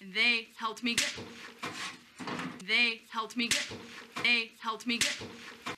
They helped me get. They helped me get. They helped me get.